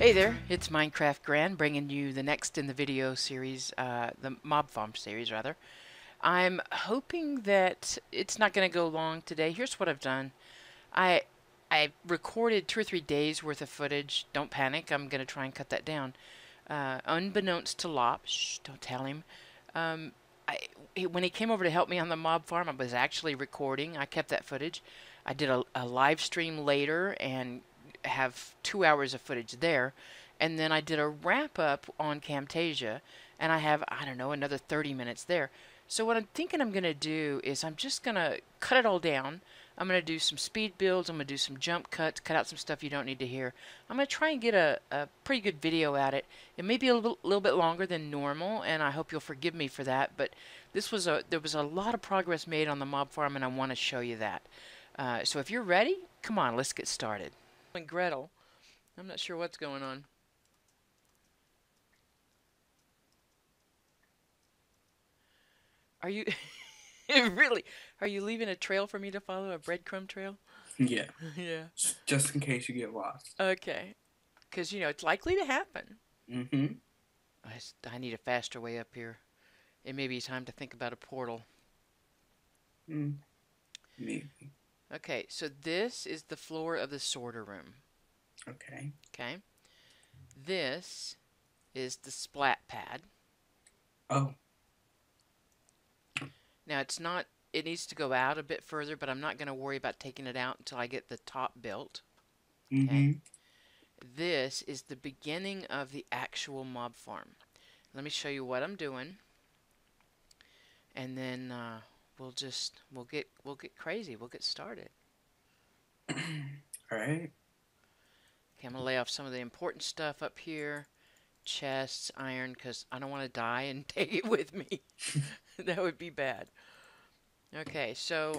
Hey there, it's Minecraft Gran bringing you the next in the video series, uh, the Mob Farm series rather. I'm hoping that it's not going to go long today. Here's what I've done. I I recorded two or three days worth of footage. Don't panic, I'm going to try and cut that down. Uh, unbeknownst to Lop, shh, don't tell him. Um, I, when he came over to help me on the mob farm, I was actually recording. I kept that footage. I did a, a live stream later and have two hours of footage there. And then I did a wrap up on Camtasia, and I have, I don't know, another 30 minutes there. So what I'm thinking I'm going to do is I'm just going to cut it all down. I'm going to do some speed builds. I'm going to do some jump cuts, cut out some stuff you don't need to hear. I'm going to try and get a, a pretty good video at it. It may be a little, little bit longer than normal, and I hope you'll forgive me for that. But this was a there was a lot of progress made on the mob farm, and I want to show you that. Uh, so if you're ready, come on, let's get started. And Gretel, I'm not sure what's going on. Are you really? Are you leaving a trail for me to follow? A breadcrumb trail? Yeah. yeah. Just in case you get lost. Okay. Because, you know, it's likely to happen. Mm-hmm. I, s- I need a faster way up here. It may be time to think about a portal. Mm. Maybe. Okay, so this is the floor of the sorter room. Okay. Okay. This is the splat pad. Oh. Now it's not, it needs to go out a bit further, but I'm not going to worry about taking it out until I get the top built. Mm-hmm. This is the beginning of the actual mob farm. Let me show you what I'm doing. And then uh, we'll just, we'll get, we'll get crazy. We'll get started. All right. Okay, I'm going to lay off some of the important stuff up here. Chests, iron, because I don't want to die and take it with me. that would be bad. Okay, so...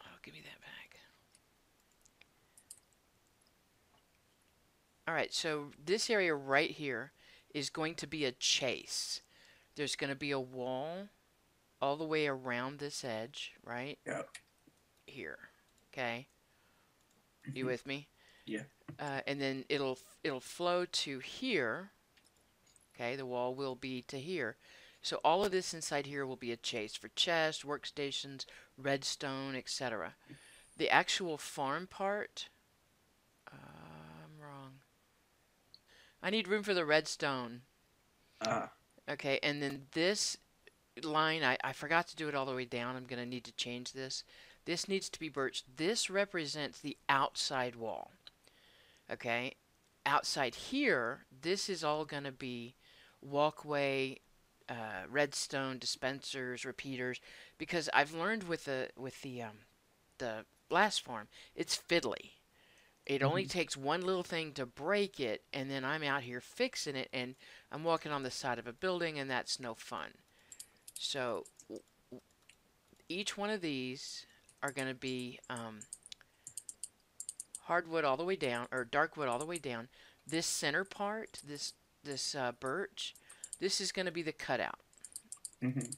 Oh, give me that back. Alright, so this area right here is going to be a chase. There's going to be a wall all the way around this edge, right? Yep. Here. Okay? You Mhm. with me? Yeah. Uh, and then it'll it'll flow to here. Okay, the wall will be to here. So all of this inside here will be a chase for chests, workstations, redstone, etc. The actual farm part, uh, I'm wrong. I need room for the redstone. Ah. Okay, and then this line, I, I forgot to do it all the way down. I'm going to need to change this. This needs to be birch. This represents the outside wall. Okay, outside here, this is all going to be walkway, uh, redstone dispensers, repeaters, because I've learned with the with the um, the blast farm, it's fiddly. It only Mhm. takes one little thing to break it, and then I'm out here fixing it, and I'm walking on the side of a building, and that's no fun. So each one of these are going to be um, hardwood all the way down, or dark wood all the way down. This center part, this this uh, birch, this is going to be the cutout. Mm-hmm.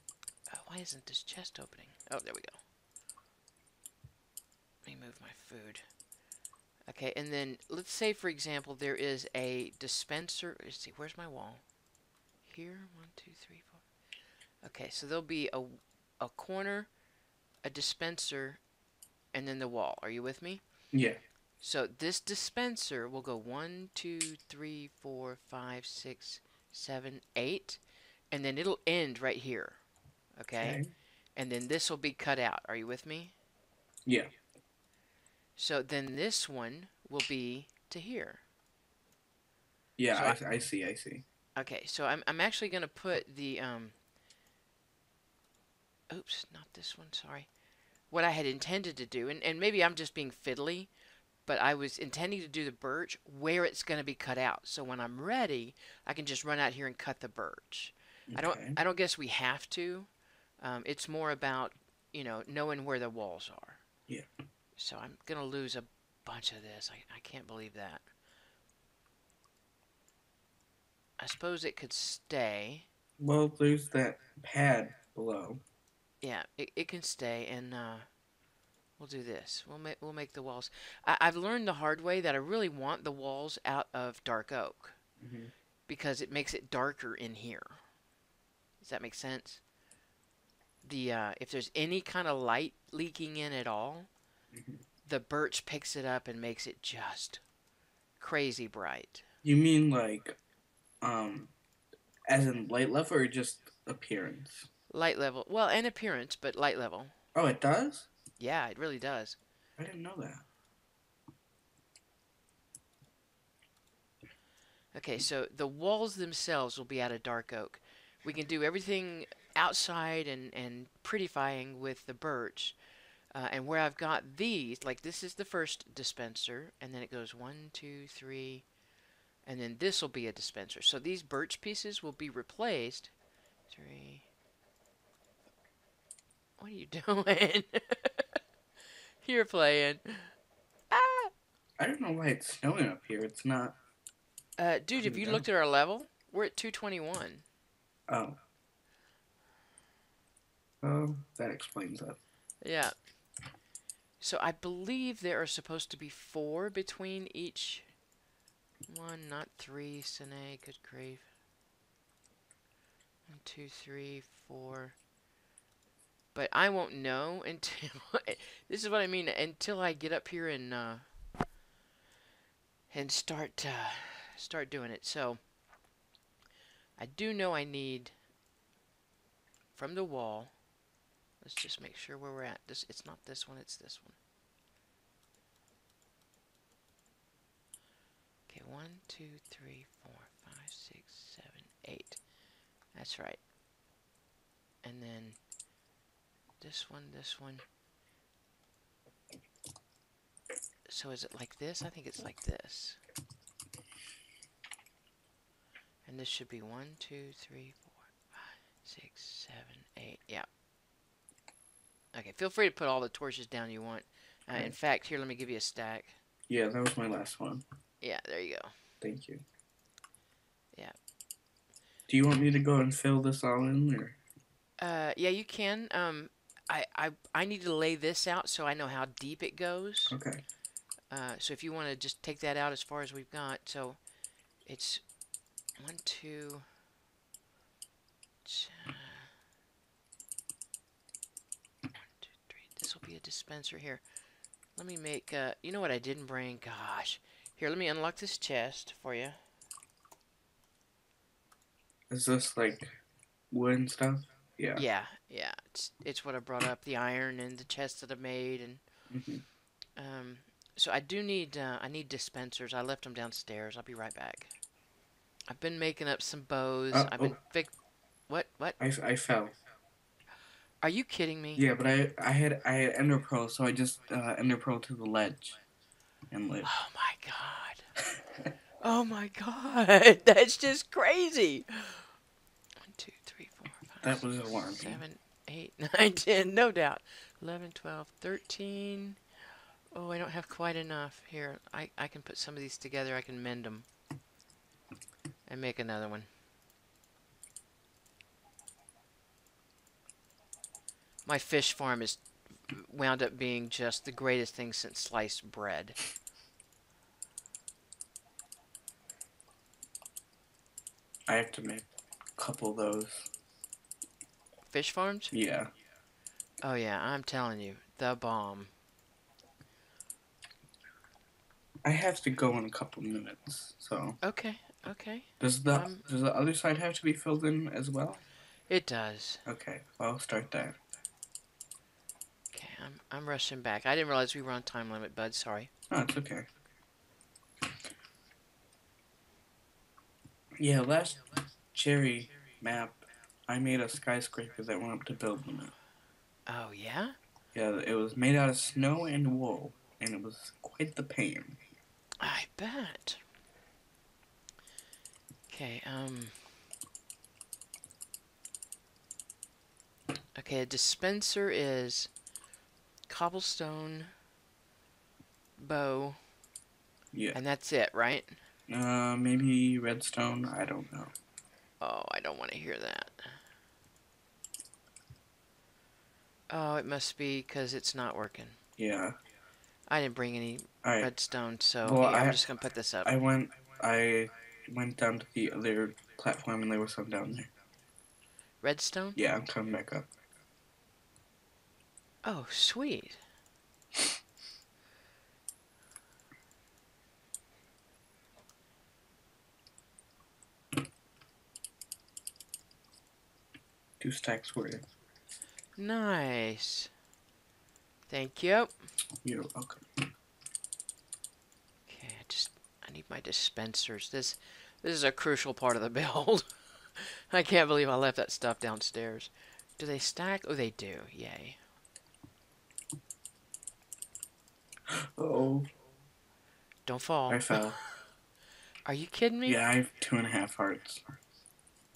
Oh, why isn't this chest opening? Oh, there we go. Let me move my food. Okay, and then let's say, for example, there is a dispenser. Let's see, where's my wall? Here, one, two, three, four. Okay, so there'll be a, a corner, a dispenser, and then the wall. Are you with me? Yeah. So this dispenser will go one, two, three, four, five, six, seven, eight, and then it'll end right here. Okay? And then this will be cut out. Are you with me? Yeah. So then this one will be to here. Yeah. So I, I see. I see. Okay, so I'm I'm actually gonna put the um oops, not this one, sorry. What I had intended to do, and, and maybe I'm just being fiddly, but I was intending to do the birch where it's gonna be cut out. So when I'm ready, I can just run out here and cut the birch. I don't I don't guess we have to. Um, it's more about, you know, knowing where the walls are. Yeah. So I'm gonna lose a bunch of this. I, I can't believe that. I suppose it could stay. Well, there's that pad below. Yeah, it, it can stay and uh we'll do this. We'll make we'll make the walls. I, I've learned the hard way that I really want the walls out of dark oak hmm because it makes it darker in here. Does that make sense? The uh, if there's any kind of light leaking in at all, Mhm. the birch picks it up and makes it just crazy bright. You mean like, um, as in light level or just appearance? Light level, well, and appearance, but light level. Oh, it does. Yeah, it really does. I didn't know that. Okay, so the walls themselves will be out of dark oak. We can do everything outside and, and prettifying with the birch. Uh, and where I've got these, like this is the first dispenser, and then it goes one, two, three, and then this will be a dispenser. So these birch pieces will be replaced. Three. What are you doing? You're playing. Ah! I don't know why it's snowing up here. It's not. Uh, dude, have you looked at our level? We're at 221. Oh. Oh, that explains that. Yeah. So I believe there are supposed to be four between each one, not three. Sine, good grief. One, two, three, four. But I won't know until. this is what I mean. Until I get up here and uh, and start uh, start doing it. So I do know I need from the wall. Let's just make sure where we're at. This it's not this one, it's this one. Okay, one, two, three, four, five, six, seven, eight. That's right. And then this one, this one. So is it like this? I think it's like this. And this should be one, two, three, four, five, six, seven, eight. Yeah. Okay, feel free to put all the torches down you want. Uh, in fact, here, let me give you a stack. Yeah, that was my last one. Yeah, there you go. Thank you. Yeah. Do you want me to go and fill this all in, or? Uh, yeah, you can. Um, I, I, I need to lay this out so I know how deep it goes. Okay. Uh, so if you want to just take that out as far as we've got, so it's one, two, one, two, three. This will be a dispenser here. Let me make. Uh, you know what I didn't bring? Gosh. Here, let me unlock this chest for you. Is this like wood and stuff? Yeah. Yeah, yeah. It's it's what I brought up. The iron and the chest that I made, and hmm um. So I do need uh, I need dispensers. I left them downstairs. I'll be right back. I've been making up some bows. Uh, I've been oh. fic. What? What? I, I fell. Are you kidding me? Yeah, but I I had I had ender pearl, so I just uh, ender pearl to the ledge, and lived. Oh my god. Oh my god. That's just crazy. One, two, three, four, five, That was alarming. seven, eight, nine, ten. No doubt. 11, 12, 13. Oh, I don't have quite enough. Here, I, I can put some of these together. I can mend them. And make another one. My fish farm is wound up being just the greatest thing since sliced bread. I have to make a couple of those. Fish farms? Yeah. Oh yeah, I'm telling you, the bomb. I have to go in a couple minutes. So Okay, okay. does the Um, does the other side have to be filled in as well? It does. Okay, well, I'll start there. Okay, I'm I'm rushing back. I didn't realize we were on time limit, bud. Sorry. Oh, it's okay. Yeah, last cherry map, I made a skyscraper that went up to building it. Oh yeah? Yeah, it was made out of snow and wool, and it was quite the pain. I bet. Okay, um Okay, a dispenser is cobblestone bow Yeah. and that's it, right? Uh, maybe redstone. I don't know. Oh, I don't want to hear that. Oh, it must be because it's not working. Yeah. I didn't bring any redstone, so Well, I'm I- just gonna put this up. I went. I went down to the other platform, and there was some down there. redstone? Yeah, I'm coming back up. Oh, sweet. Two stacks worth. Nice. Thank you. You're welcome. Okay, I just I need my dispensers. This this is a crucial part of the build. I can't believe I left that stuff downstairs. Do they stack? Oh, they do. Yay. Oh, Don't fall. I fell. Are you kidding me? Yeah, I have two and a half hearts.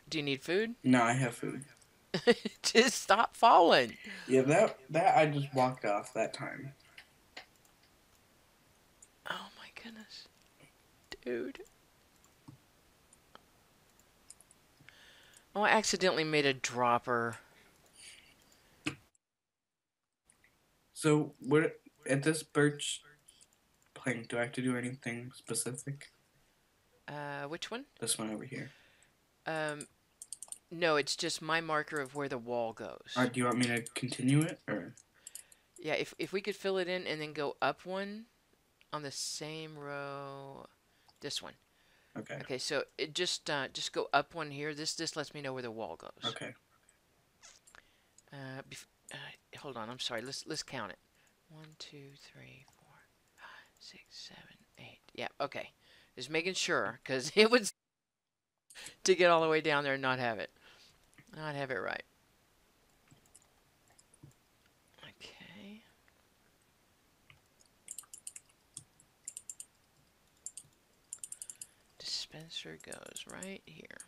Do you need food? No, I have food. just stop falling. Yeah, that that I just walked off that time. Oh my goodness. Dude. Oh, I accidentally made a dropper. So, what at this birch plank? Do I have to do anything specific? Uh, which one? This one over here. Um, no, it's just my marker of where the wall goes. Do you want me to continue it, or Yeah, if if we could fill it in and then go up one on the same row, this one. okay? Okay, so it just uh, just go up one here. This this lets me know where the wall goes. Okay. Uh, bef- uh, hold on. I'm sorry. Let's let's count it. One, two, three, four, five, six, seven, eight. Yeah. Okay. Just making sure, cause it would to get all the way down there and not have it, not have it right. Okay. Dispenser goes right here.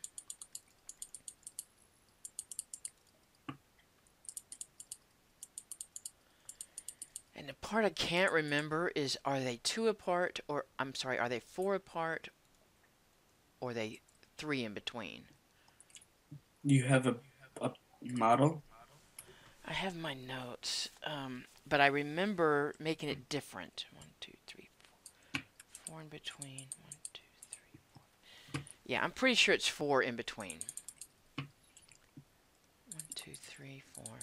And the part I can't remember is are they two apart or I'm sorry, are they four apart or are they three in between? You have a, a model. I have my notes, um, but I remember making it different. One, two, three, four. Four in between. One, two, three, four. Yeah, I'm pretty sure it's four in between. One, two, three, four.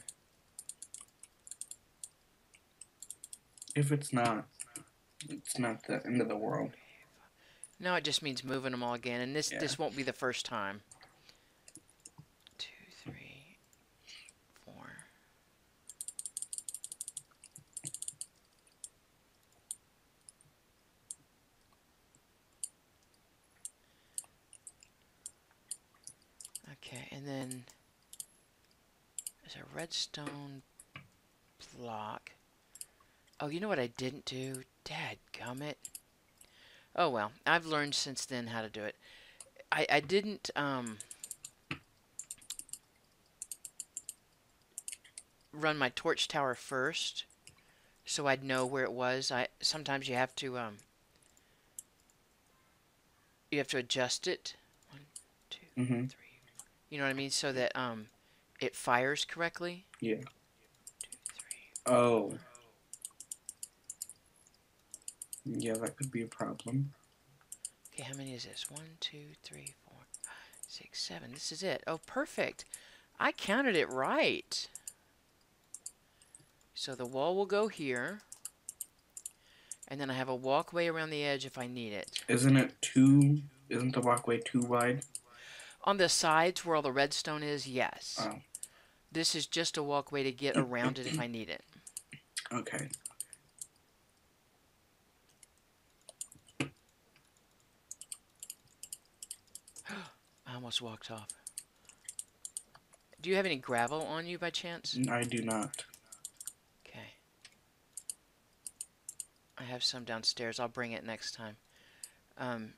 If it's not, it's not the end of the world. No, it just means moving them all again, and this Yeah. this won't be the first time. Two, three, four. Okay, and then there's a redstone block. Oh, you know what I didn't do? Dad gummit. Oh well, I've learned since then how to do it. I I didn't um run my torch tower first, so I'd know where it was. I sometimes you have to um you have to adjust it. One, two, Mm-hmm. three. You know what I mean, so that um it fires correctly. Yeah. Two, three. Oh. Yeah, that could be a problem. Okay, how many is this? One, two, three, four, five, six, seven. This is it. Oh, perfect. I counted it right. So the wall will go here. And then I have a walkway around the edge if I need it. Isn't it too? Isn't the walkway too wide? On the sides where all the redstone is, yes. Oh. This is just a walkway to get around it if I need it. Okay. I almost walked off. Do you have any gravel on you by chance? I do not. Okay. I have some downstairs. I'll bring it next time. Um,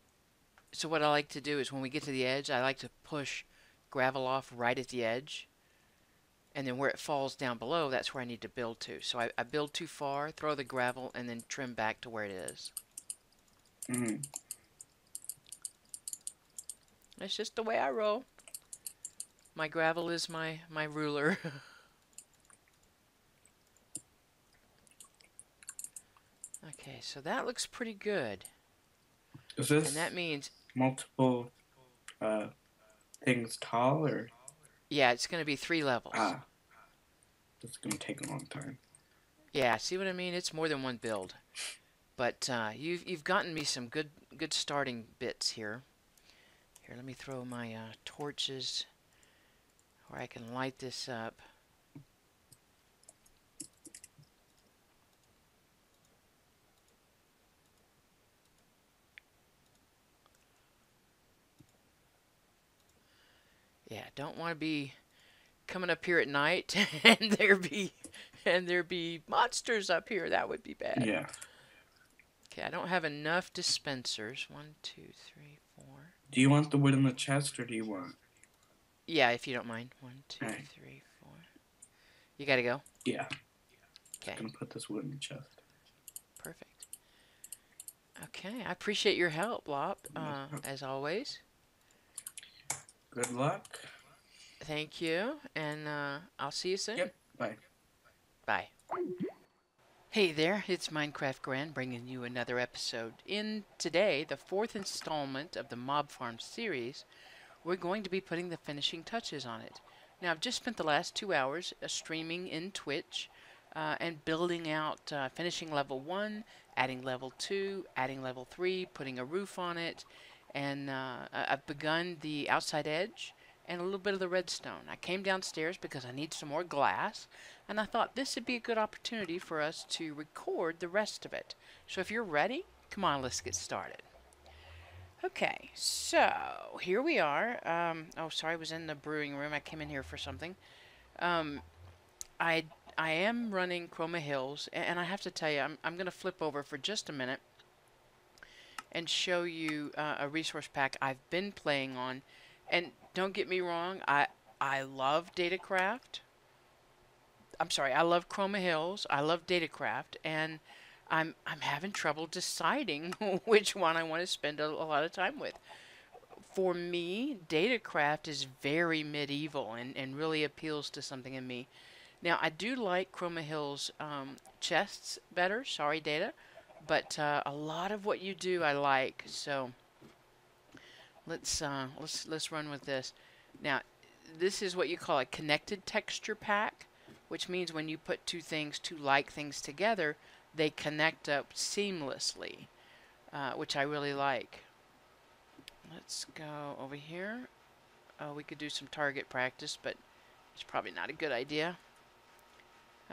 so what I like to do is when we get to the edge, I like to push gravel off right at the edge. And then where it falls down below, that's where I need to build to. So I, I build too far, throw the gravel, and then trim back to where it is. Mm. That's just the way I roll. My gravel is my, my ruler. Okay, so that looks pretty good. Is this And that means, multiple uh, things tall or yeah, it's going to be three levels. ah? It's gonna take a long time. Yeah, see what I mean? It's more than one build. But uh, you've you've gotten me some good good starting bits here. Here, let me throw my uh, torches where I can light this up. Yeah, don't want to be coming up here at night and there be and there be monsters up here. That would be bad. Yeah. Okay, I don't have enough dispensers. One, two, three, four. Do you want the wood in the chest or do you want? Yeah, if you don't mind. One, two, Alright. three, four. You gotta go. Yeah. Okay, I'm gonna put this wood in the chest. perfect. Okay, I appreciate your help, Lop, uh, as always. Good luck. Thank you, and uh, I'll see you soon. Yep. Bye. Bye. Hey there, it's Minecraft Gran bringing you another episode. In today, the fourth installment of the Mob Farm series, we're going to be putting the finishing touches on it. Now, I've just spent the last two hours uh, streaming in Twitch uh, and building out, uh, finishing level 1, adding level 2, adding level 3, putting a roof on it, and uh, I've begun the outside edge and a little bit of the redstone. I came downstairs because I need some more glass, and I thought this would be a good opportunity for us to record the rest of it. So if you're ready, come on, let's get started. Okay, so here we are. Um, oh, sorry, I was in the brewing room. I came in here for something. Um, I I am running Chroma Hills, a- and I have to tell you, I'm I'm going to flip over for just a minute and show you uh, a resource pack I've been playing on. And don't get me wrong, I I love Datacraft. I'm sorry, I love Chroma Hills. I love Datacraft, and I'm I'm having trouble deciding which one I want to spend a, a lot of time with. For me, Datacraft is very medieval and, and really appeals to something in me. Now, I do like Chroma Hills um, chests better. Sorry, Data, but uh, a lot of what you do I like. So let's uh, let's let's run with this. Now, this is what you call a connected texture pack, which means when you put two things, two like things together, they connect up seamlessly, uh, which I really like. Let's go over here. Oh, we could do some target practice, but it's probably not a good idea.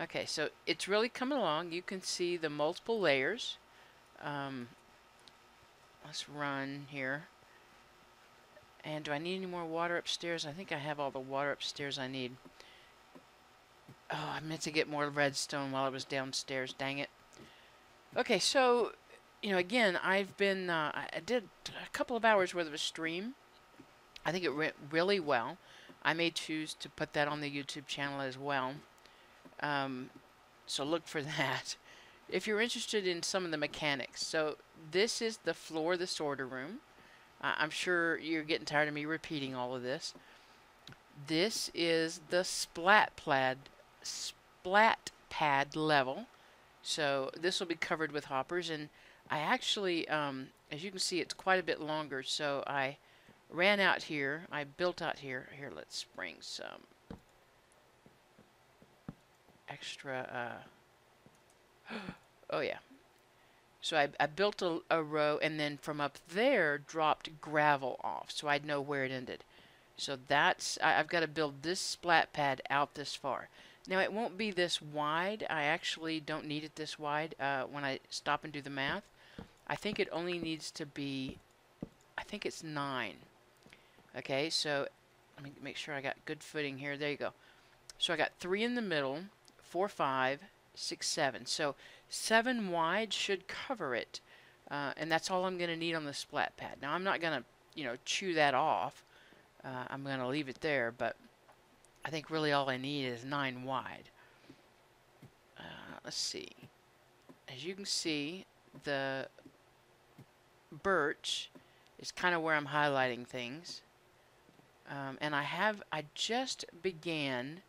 Okay, so it's really coming along. You can see the multiple layers. Um, let's run here. And do I need any more water upstairs? I think I have all the water upstairs I need. Oh, I meant to get more redstone while I was downstairs. Dang it. Okay, so, you know, again, I've been, uh, I did a couple of hours worth of a stream. I think it went really well. I may choose to put that on the YouTube channel as well. Um, so look for that. If you're interested in some of the mechanics, so this is the floor of the sorter room. I I'm sure you're getting tired of me repeating all of this. This is the splat pad, splat pad level. So this will be covered with hoppers, and I actually, um, as you can see, it's quite a bit longer. So I ran out here. I built out here. Here, let's bring some extra. Uh, oh yeah. So I, I built a, a row, and then from up there dropped gravel off, so I'd know where it ended. So that's I, I've got to build this splat pad out this far. Now it won't be this wide. I actually don't need it this wide uh, when I stop and do the math. I think it only needs to be, I think it's nine. Okay, so let me make sure I got good footing here. There you go. So I got three in the middle, four, five, six, seven. So seven wide should cover it, uh, and that's all I'm going to need on the splat pad. Now I'm not going to, you know, chew that off. Uh, I'm going to leave it there, but I think really all I need is nine wide. Uh, let's see. As you can see, the birch is kind of where I'm highlighting things. Um, and I have, I just began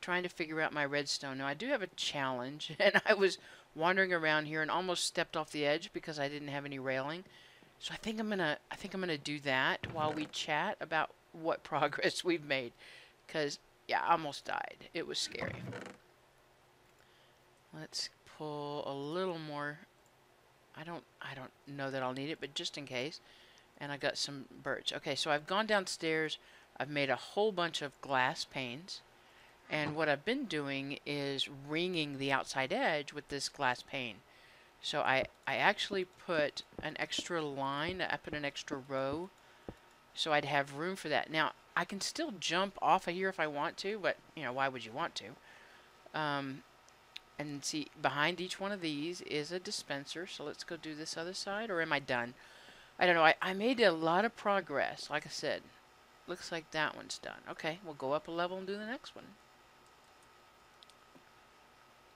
trying to figure out my redstone. Now I do have a challenge, and I was wandering around here and almost stepped off the edge because I didn't have any railing. So I think I'm gonna I think I'm gonna do that while we chat about what progress we've made, because yeah, I almost died. It was scary. Let's pull a little more. I don't I don't know that I'll need it, but just in case. And I got some birch. Okay, so I've gone downstairs. I've made a whole bunch of glass panes. And what I've been doing is ringing the outside edge with this glass pane. So I, I actually put an extra line, I put an extra row, so I'd have room for that. Now, I can still jump off of here if I want to, but, you know, why would you want to? Um, and see, behind each one of these is a dispenser, so let's go do this other side, or am I done? I don't know, I, I made a lot of progress, like I said. Looks like that one's done. Okay, we'll go up a level and do the next one.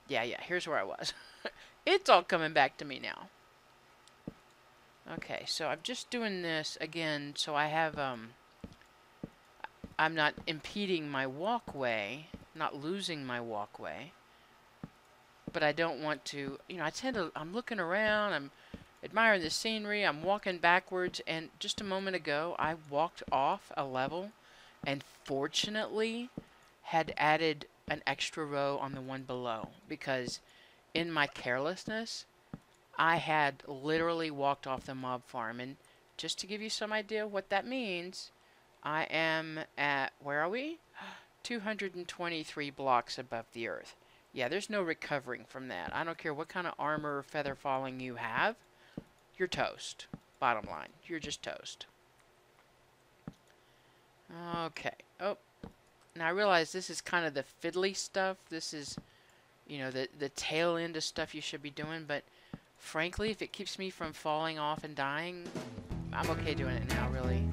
Yeah, yeah, here's where I was. it's all coming back to me now. Okay, so I'm just doing this again so I have, um, I'm not impeding my walkway, not losing my walkway. But I don't want to, you know, I tend to, I'm looking around, I'm admiring the scenery, I'm walking backwards, and just a moment ago I walked off a level and fortunately had added an extra row on the one below because in my carelessness, I had literally walked off the mob farm. And just to give you some idea what that means, I am at, where are we? 223 blocks above the earth. Yeah, there's no recovering from that. I don't care what kind of armor or feather falling you have, you're toast. Bottom line, you're just toast. Okay. Oh, now I realize this is kind of the fiddly stuff. This is, you know, the, the tail end of stuff you should be doing. But frankly, if it keeps me from falling off and dying, I'm okay doing it now, really.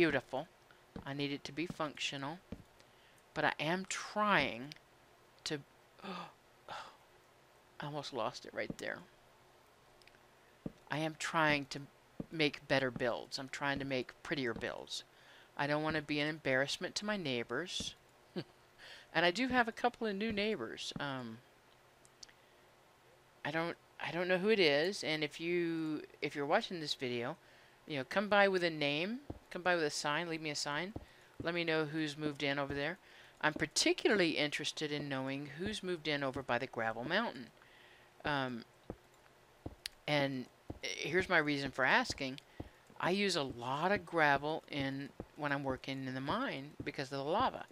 Beautiful. I need it to be functional. But I am trying to... I almost lost it right there. I am trying to make better builds. I'm trying to make prettier builds. I don't want to be an embarrassment to my neighbors. and I do have a couple of new neighbors. Um, I don't I don't know who it is, and if you if you're watching this video, you know, come by with a name, come by with a sign, leave me a sign. Let me know who's moved in over there. I'm particularly interested in knowing who's moved in over by the Gravel Mountain. Um, and eh, here's my reason for asking. I use a lot of gravel in when I'm working in the mine because of the lava.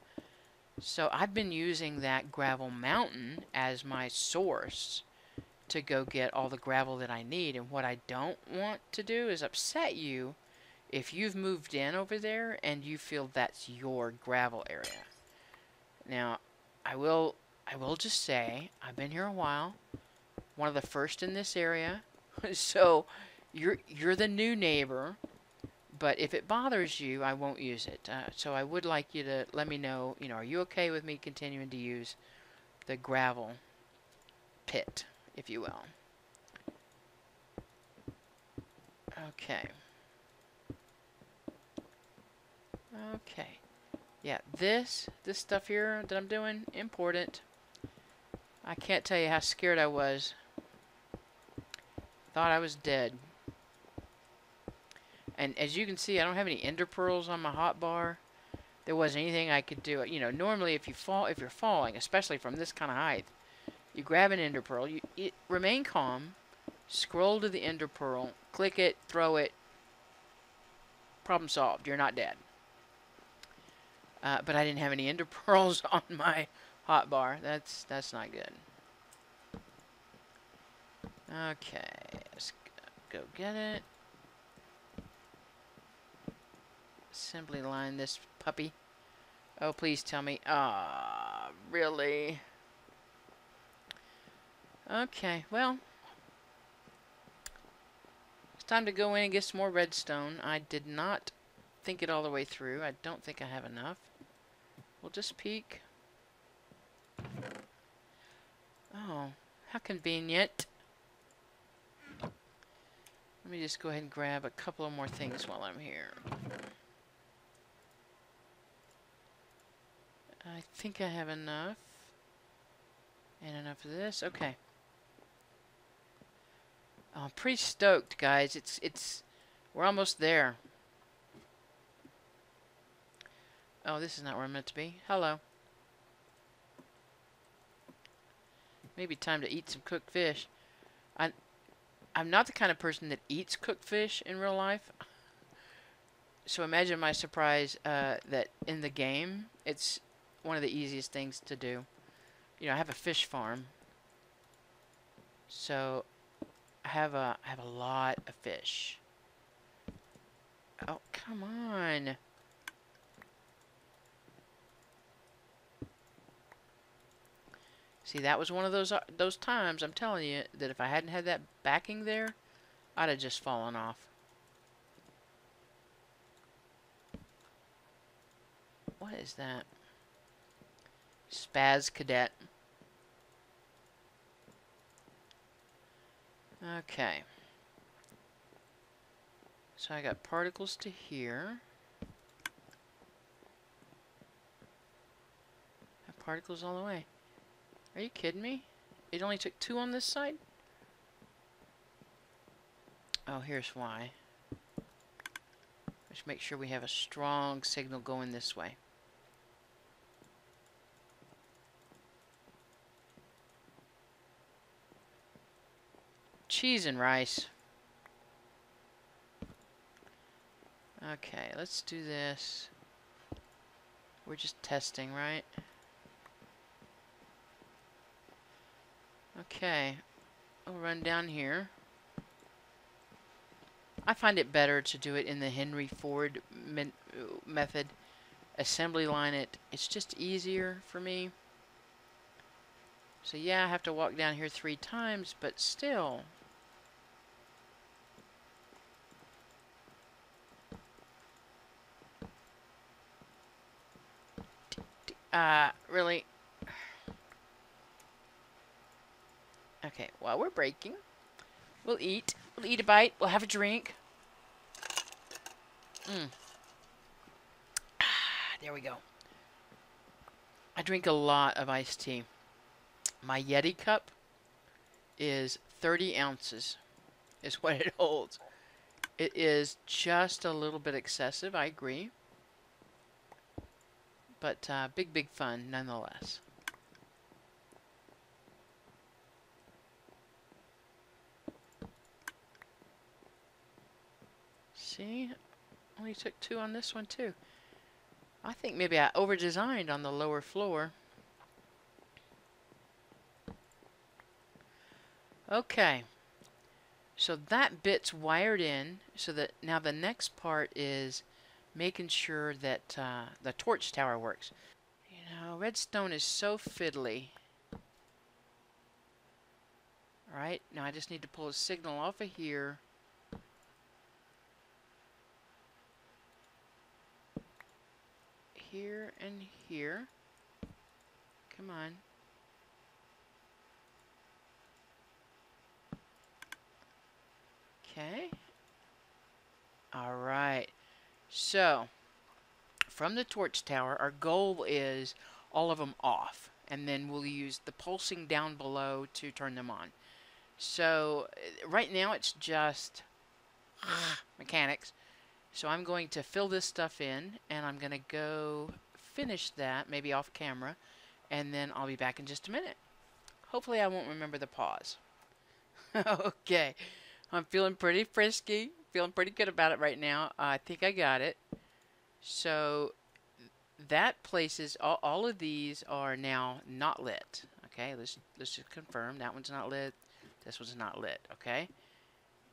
So I've been using that gravel mountain as my source to go get all the gravel that I need. And what I don't want to do is upset you if you've moved in over there and you feel that's your gravel area. Now, I will I will just say I've been here a while. One of the first in this area. so you're you're the new neighbor, but if it bothers you, I won't use it. Uh, so I would like you to let me know, you know, are you okay with me continuing to use the gravel pit? If you will. Okay. Okay. Yeah, this, this stuff here that I'm doing, important. I can't tell you how scared I was. Thought I was dead. And as you can see, I don't have any ender pearls on my hotbar. There wasn't anything I could do. You know, normally if you fall, if you're falling, especially from this kind of height, you grab an ender pearl, you, remain calm, scroll to the ender pearl, click it, throw it, problem solved. You're not dead. Uh, but I didn't have any ender pearls on my hotbar. That's that's not good. Okay, let's go get it. Assembly line this puppy. Oh, please tell me. Ah, uh, really? Okay, well. It's time to go in and get some more redstone. I did not think it all the way through. I don't think I have enough. We'll just peek. Oh, how convenient. Let me just go ahead and grab a couple of more things while I'm here. I think I have enough. And enough of this. Okay. I'm pretty stoked, guys. It's it's we're almost there. Oh, this is not where I'm meant to be. Hello. Maybe time to eat some cooked fish. I I'm not the kind of person that eats cooked fish in real life. So imagine my surprise uh, that in the game, it's one of the easiest things to do. You know, I have a fish farm. So I have a I have a lot of fish. Oh, come on. See, that was one of those uh, those times, I'm telling you, that if I hadn't had that backing there, I'd have just fallen off. What is that? Spaz Cadet. Okay. So I got particles to here. Have particles all the way. Are you kidding me? It only took two on this side? Oh, here's why. Let's make sure we have a strong signal going this way. Cheese and rice. Okay, let's do this. We're just testing, right? Okay, I'll run down here. I find it better to do it in the Henry Ford method. Assembly line it. It's just easier for me. So yeah, I have to walk down here three times, but still, Uh, really? Okay, while we're breaking, we'll eat We'll eat a bite. We'll have a drink. Mm. there we go. I drink a lot of iced tea. My Yeti cup is 30 ounces is what it holds. It is just a little bit excessive, I agree. But uh, big, big fun nonetheless. See? Only took two on this one too. I think maybe I over-designed on the lower floor. Okay. So that bit's wired in so that now the next part is making sure that uh, the torch tower works. You know, redstone is so fiddly. Alright, now I just need to pull a signal off of here. Here and here. Come on. Okay. All right. So, from the torch tower, our goal is all of them off. And then we'll use the pulsing down below to turn them on. So, uh, right now it's just mechanics. So I'm going to fill this stuff in, and I'm going to go finish that, maybe off camera, and then I'll be back in just a minute. Hopefully I won't remember the pause. okay. I'm feeling pretty frisky, feeling pretty good about it right now. I think I got it. So that places all, all of these are now not lit. Okay, let's let's just confirm that one's not lit. This one's not lit. Okay,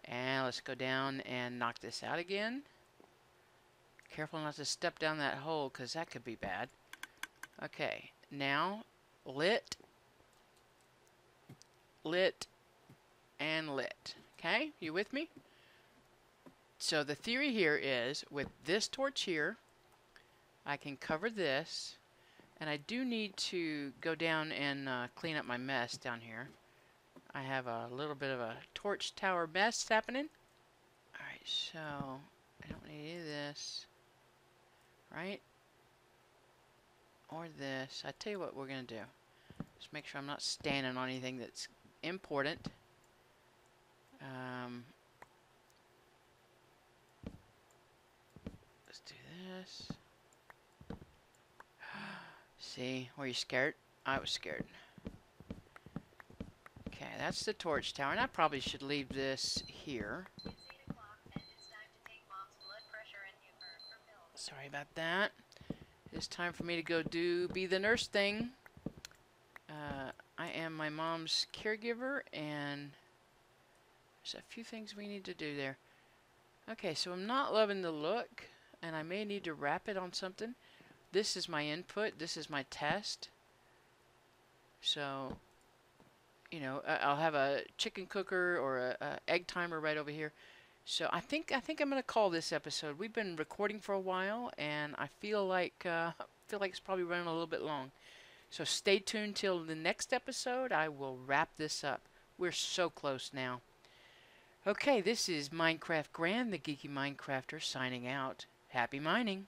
and let's go down and knock this out again. Careful not to step down that hole because that could be bad. Okay, now lit, lit, and lit. Okay, you with me? So the theory here is with this torch here, I can cover this, and I do need to go down and uh, clean up my mess down here. I have a little bit of a torch tower mess happening. Alright, so I don't need any of this, right? Or this. I tell you what we're going to do. Just make sure I'm not standing on anything that's important. Um, let's do this. See, were you scared? I was scared. Okay, that's the torch tower, and I probably should leave this here. Sorry about that. It's time for me to go do be the nurse thing. Uh, I am my mom's caregiver, and there's a few things we need to do there. Okay, so I'm not loving the look, and I may need to wrap it on something. This is my input. This is my test. So, you know, I'll have a chicken cooker or a, a egg timer right over here. So I think I think I'm gonna call this episode. We've been recording for a while, and I feel like uh, feel like it's probably running a little bit long. So stay tuned till the next episode. I will wrap this up. We're so close now. Okay, this is Minecraft Gran, the Geeky Minecrafter, signing out. Happy mining!